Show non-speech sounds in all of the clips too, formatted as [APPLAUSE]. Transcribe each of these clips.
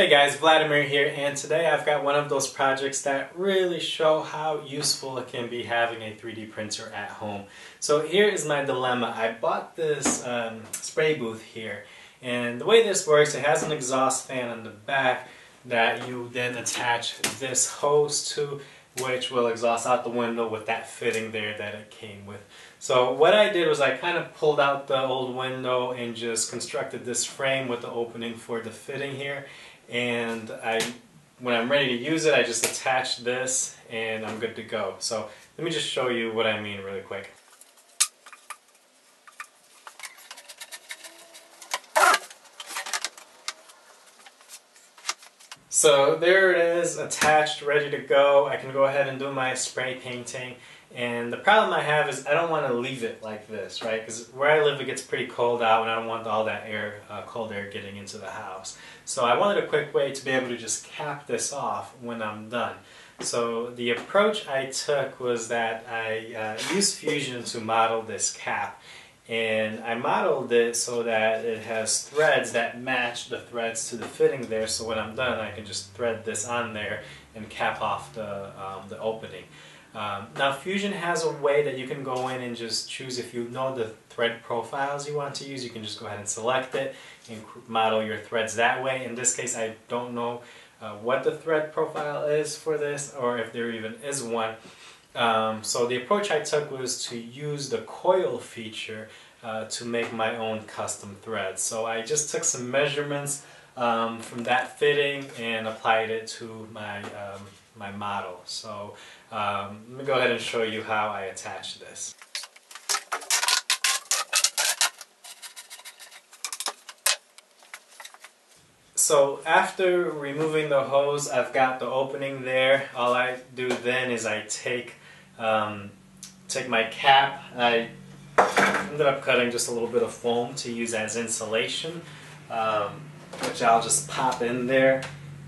Hey guys, Vladimir here, and today I've got one of those projects that really show how useful it can be having a 3D printer at home. So here is my dilemma. I bought this um, spray booth here, and the way this works, it has an exhaust fan on the back that you then attach this hose to, which will exhaust out the window with that fitting there that it came with. So what I did was I kind of pulled out the old window and just constructed this frame with the opening for the fitting here and I, when I'm ready to use it, I just attach this and I'm good to go. So let me just show you what I mean really quick. So there it is, attached, ready to go. I can go ahead and do my spray painting. And the problem I have is I don't want to leave it like this, right? Because where I live it gets pretty cold out and I don't want all that air, uh, cold air getting into the house. So I wanted a quick way to be able to just cap this off when I'm done. So the approach I took was that I uh, used Fusion to model this cap. And I modeled it so that it has threads that match the threads to the fitting there. So when I'm done, I can just thread this on there and cap off the, um, the opening. Um, now Fusion has a way that you can go in and just choose if you know the thread profiles you want to use, you can just go ahead and select it and model your threads that way. In this case, I don't know uh, what the thread profile is for this or if there even is one. Um, so the approach I took was to use the coil feature uh, to make my own custom threads. So I just took some measurements um, from that fitting and applied it to my, um, my model. So um, let me go ahead and show you how I attach this. So after removing the hose, I've got the opening there. All I do then is I take um, take my cap. I ended up cutting just a little bit of foam to use as insulation, um, which I'll just pop in there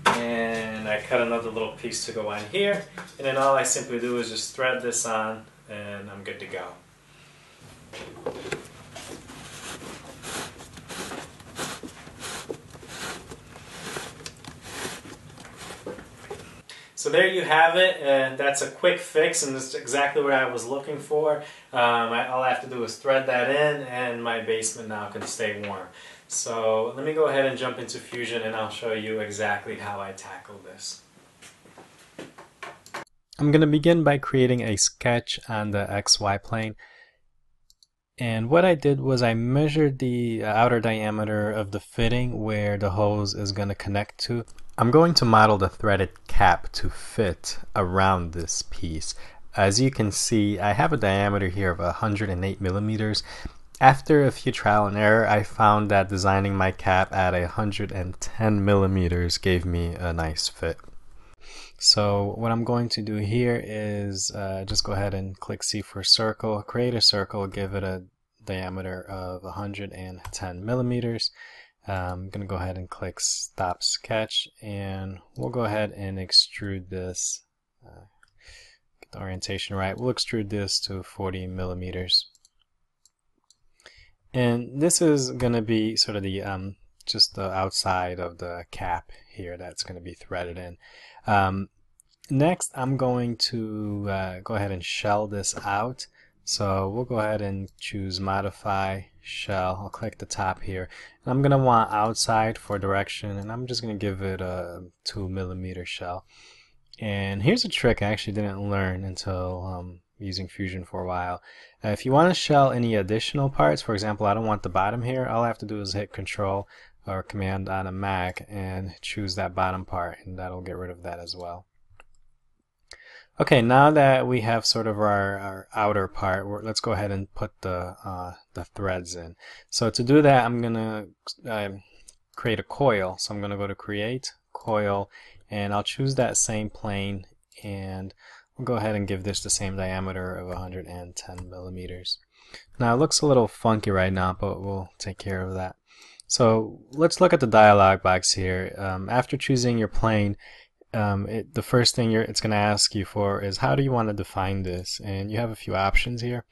and I cut another little piece to go on here and then all I simply do is just thread this on and I'm good to go. So there you have it, and that's a quick fix, and that's exactly what I was looking for. Um, I, all I have to do is thread that in, and my basement now can stay warm. So let me go ahead and jump into Fusion, and I'll show you exactly how I tackle this. I'm going to begin by creating a sketch on the XY plane. And what I did was I measured the uh, outer diameter of the fitting where the hose is going to connect to. I'm going to model the threaded cap to fit around this piece. As you can see, I have a diameter here of 108 millimeters. After a few trial and error, I found that designing my cap at 110 millimeters gave me a nice fit. So what I'm going to do here is uh, just go ahead and click C for circle, create a circle, give it a diameter of 110 millimeters. I'm going to go ahead and click stop sketch and we'll go ahead and extrude this uh, get the orientation right we'll extrude this to 40 millimeters and this is going to be sort of the um, just the outside of the cap here that's going to be threaded in um, next I'm going to uh, go ahead and shell this out so we'll go ahead and choose modify shell. I'll click the top here. And I'm going to want outside for direction and I'm just going to give it a 2 millimeter shell. And here's a trick I actually didn't learn until um, using Fusion for a while. Uh, if you want to shell any additional parts, for example, I don't want the bottom here, all I have to do is hit Control or Command on a Mac and choose that bottom part and that'll get rid of that as well. Okay, now that we have sort of our, our outer part, let's go ahead and put the, uh, the threads in. So to do that, I'm going to uh, create a coil. So I'm going to go to Create, Coil, and I'll choose that same plane, and we'll go ahead and give this the same diameter of 110 millimeters. Now it looks a little funky right now, but we'll take care of that. So let's look at the dialog box here. Um, after choosing your plane, um, it, the first thing it's going to ask you for is how do you want to define this? And you have a few options here.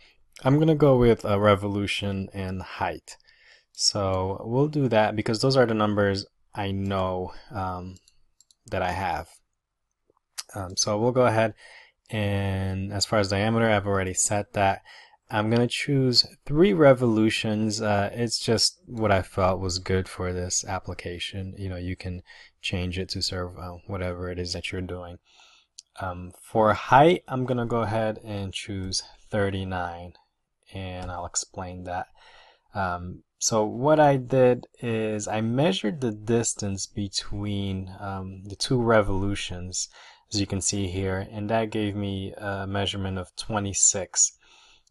I'm going to go with a revolution and height. So we'll do that because those are the numbers I know um, that I have. Um, so we'll go ahead and as far as diameter, I've already set that. I'm going to choose three revolutions. Uh, it's just what I felt was good for this application. You know, you can change it to serve uh, whatever it is that you're doing. Um, for height, I'm going to go ahead and choose 39 and I'll explain that. Um, so what I did is I measured the distance between um, the two revolutions, as you can see here, and that gave me a measurement of 26.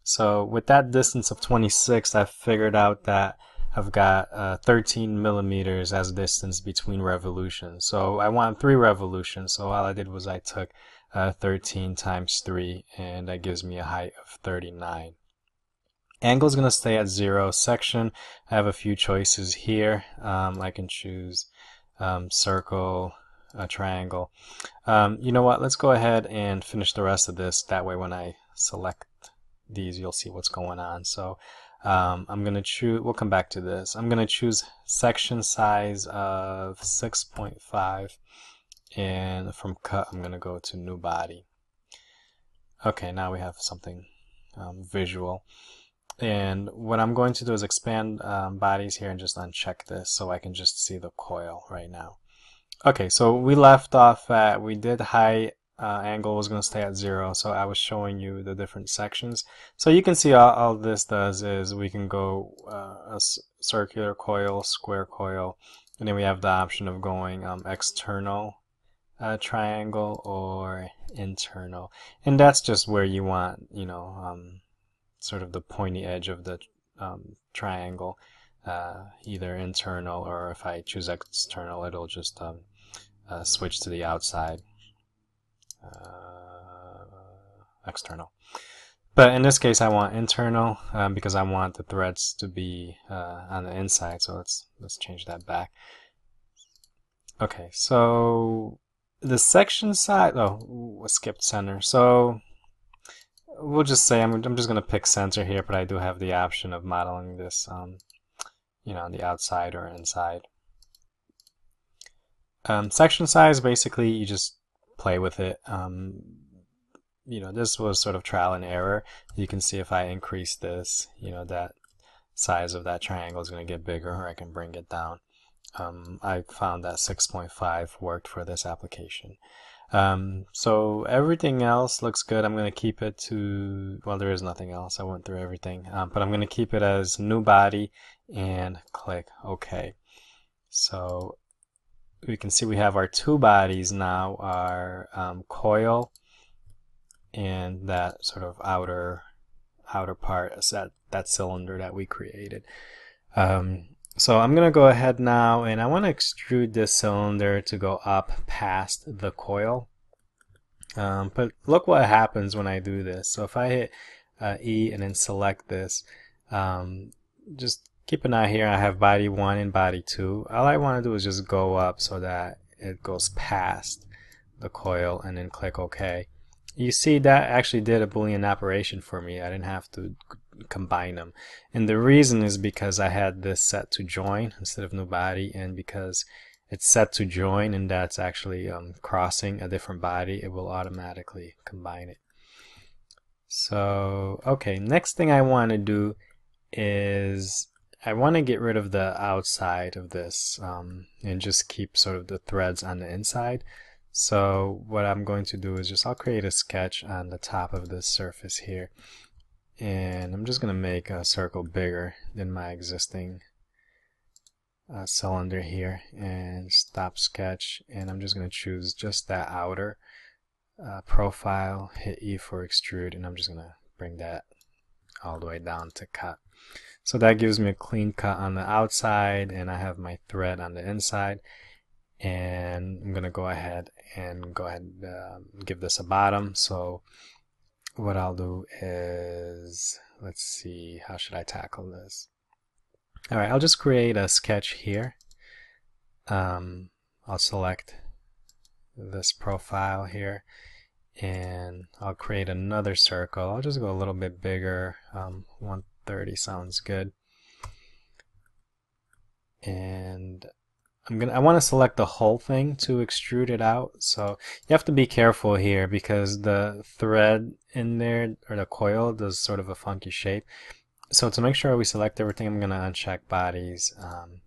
So with that distance of 26, I figured out that I've got uh, 13 millimeters as distance between revolutions. So I want three revolutions. So all I did was I took uh, 13 times 3, and that gives me a height of 39. Angle is going to stay at 0. Section, I have a few choices here. Um, I can choose um, circle, a triangle. Um, you know what, let's go ahead and finish the rest of this. That way when I select these, you'll see what's going on. So um, I'm going to choose, we'll come back to this. I'm going to choose section size of 6.5 and from cut I'm going to go to new body. Okay, now we have something um, visual. And what I'm going to do is expand um, bodies here and just uncheck this so I can just see the coil right now. Okay, so we left off at, we did high uh, angle was going to stay at zero, so I was showing you the different sections. So you can see all, all this does is we can go uh, a circular coil, square coil, and then we have the option of going um, external uh, triangle or internal. And that's just where you want, you know, um, sort of the pointy edge of the um, triangle, uh, either internal or if I choose external, it'll just um, uh, switch to the outside. Uh, external. But in this case, I want internal um, because I want the threads to be uh, on the inside. So let's let's change that back. Okay, so the section side. Oh, skipped center. So we'll just say I'm, I'm just going to pick center here, but I do have the option of modeling this, um, you know, on the outside or inside. Um, section size, basically, you just play with it. Um, you know, this was sort of trial and error. You can see if I increase this, you know, that size of that triangle is going to get bigger, or I can bring it down. Um, I found that 6.5 worked for this application. Um, so everything else looks good. I'm going to keep it to, well, there is nothing else. I went through everything, um, but I'm going to keep it as new body and click OK. So we can see we have our two bodies now, our um, coil and that sort of outer outer part, that, that cylinder that we created. Um, so I'm going to go ahead now and I want to extrude this cylinder to go up past the coil. Um, but look what happens when I do this. So if I hit uh, E and then select this, um, just keep an eye here. I have body 1 and body 2. All I want to do is just go up so that it goes past the coil and then click OK. You see that actually did a boolean operation for me. I didn't have to combine them. And the reason is because I had this set to join instead of new body and because it's set to join and that's actually um, crossing a different body, it will automatically combine it. So, okay, next thing I want to do is I want to get rid of the outside of this um, and just keep sort of the threads on the inside. So what I'm going to do is just I'll create a sketch on the top of this surface here. And I'm just going to make a circle bigger than my existing uh, cylinder here and stop sketch. And I'm just going to choose just that outer uh, profile hit E for extrude and I'm just going to bring that all the way down to cut so that gives me a clean cut on the outside and I have my thread on the inside and I'm going to go ahead and go ahead and uh, give this a bottom so what I'll do is, let's see, how should I tackle this? All right, I'll just create a sketch here. Um, I'll select this profile here and I'll create another circle. I'll just go a little bit bigger. Um, 130 sounds good. And I'm gonna I want to select the whole thing to extrude it out. So you have to be careful here because the thread in there or the coil does sort of a funky shape. So to make sure we select everything, I'm gonna uncheck bodies um,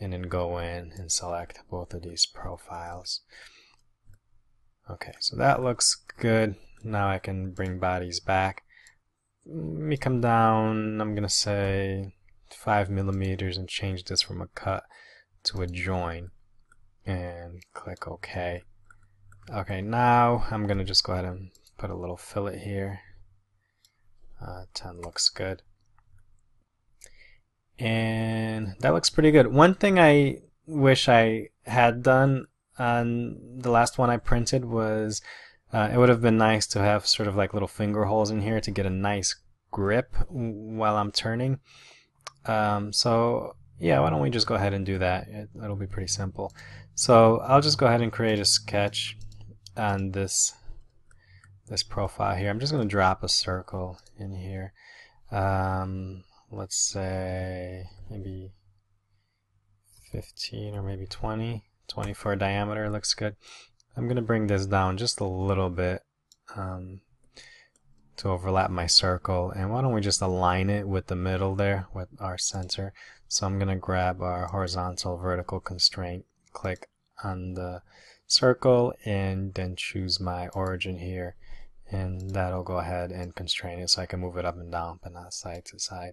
and then go in and select both of these profiles. Okay, so that looks good. Now I can bring bodies back. Me come down, I'm gonna say five millimeters and change this from a cut to a join and click OK. Okay, now I'm going to just go ahead and put a little fillet here. Uh, 10 looks good. And that looks pretty good. One thing I wish I had done on the last one I printed was uh, it would have been nice to have sort of like little finger holes in here to get a nice grip while I'm turning. Um, so yeah, why don't we just go ahead and do that? It, it'll be pretty simple. So I'll just go ahead and create a sketch on this this profile here. I'm just going to drop a circle in here. Um, let's say maybe 15 or maybe 20. 20 for diameter looks good. I'm going to bring this down just a little bit um, to overlap my circle. And why don't we just align it with the middle there with our center. So I'm going to grab our horizontal vertical constraint, click on the circle, and then choose my origin here. And that'll go ahead and constrain it so I can move it up and down, but not side to side.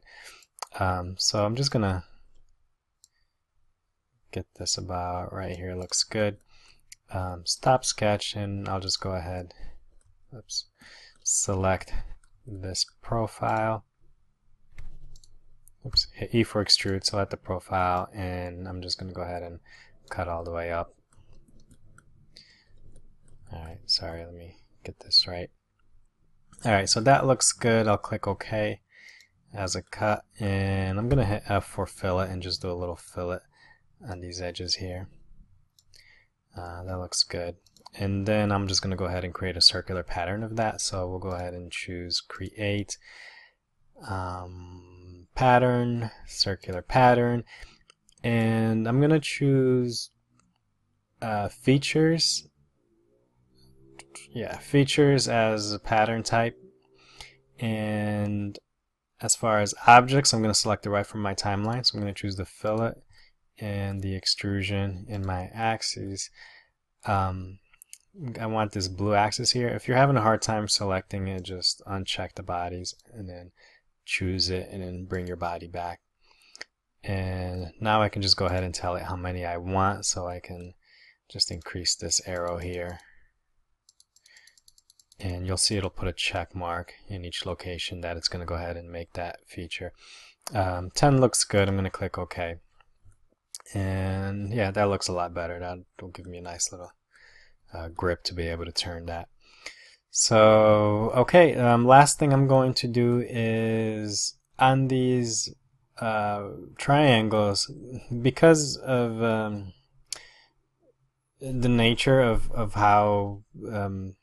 Um, so I'm just going to get this about right here. Looks good. Um, stop sketch, and I'll just go ahead, oops, select this profile oops, hit E for extrude, select the profile, and I'm just going to go ahead and cut all the way up. Alright, sorry, let me get this right. Alright, so that looks good. I'll click OK as a cut, and I'm going to hit F for fillet and just do a little fillet on these edges here. Uh, that looks good. And then I'm just going to go ahead and create a circular pattern of that. So we'll go ahead and choose Create. Um, pattern, circular pattern, and I'm gonna choose uh, features. Yeah, features as a pattern type, and as far as objects, I'm gonna select the right from my timeline. So I'm gonna choose the fillet and the extrusion in my axes. Um, I want this blue axis here. If you're having a hard time selecting it, just uncheck the bodies and then choose it and then bring your body back. And now I can just go ahead and tell it how many I want so I can just increase this arrow here. And you'll see it'll put a check mark in each location that it's going to go ahead and make that feature. Um, 10 looks good. I'm going to click OK. And yeah, that looks a lot better. That will give me a nice little uh, grip to be able to turn that. So, okay, um, last thing I'm going to do is on these uh, triangles, because of um, the nature of, of how um,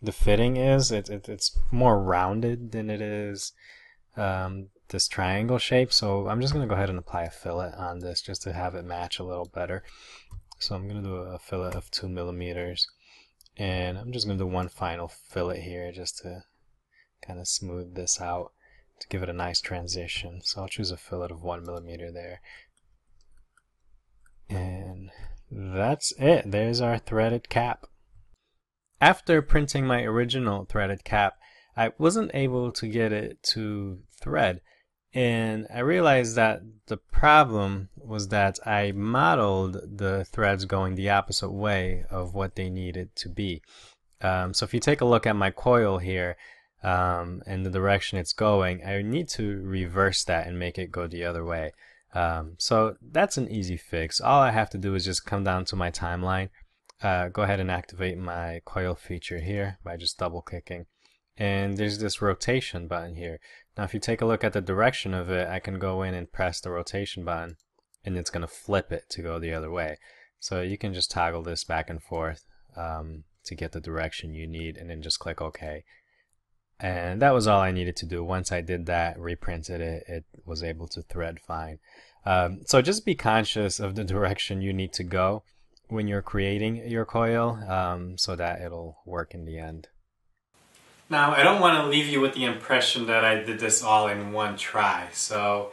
the fitting is, it, it, it's more rounded than it is um, this triangle shape. So I'm just going to go ahead and apply a fillet on this just to have it match a little better. So I'm going to do a fillet of 2 millimeters and I'm just going to do one final fillet here just to kind of smooth this out to give it a nice transition. So I'll choose a fillet of one millimeter there. And that's it. There's our threaded cap. After printing my original threaded cap, I wasn't able to get it to thread. And I realized that the problem was that I modeled the threads going the opposite way of what they needed to be. Um, so if you take a look at my coil here um, and the direction it's going, I need to reverse that and make it go the other way. Um, so that's an easy fix. All I have to do is just come down to my timeline, uh, go ahead and activate my coil feature here by just double clicking. And there's this rotation button here. Now if you take a look at the direction of it, I can go in and press the rotation button and it's going to flip it to go the other way. So you can just toggle this back and forth um, to get the direction you need and then just click OK. And that was all I needed to do. Once I did that, reprinted it, it was able to thread fine. Um, so just be conscious of the [LAUGHS] direction you need to go when you're creating your coil um, so that it'll work in the end. Now, I don't want to leave you with the impression that I did this all in one try, so...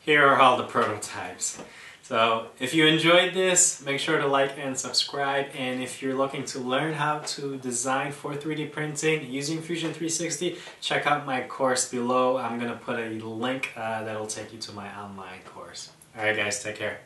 Here are all the prototypes. So if you enjoyed this, make sure to like and subscribe. And if you're looking to learn how to design for 3D printing using Fusion 360, check out my course below. I'm going to put a link uh, that'll take you to my online course. Alright guys, take care.